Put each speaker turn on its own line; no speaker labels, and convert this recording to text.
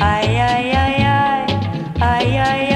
ay, ay, ay, ay, ay.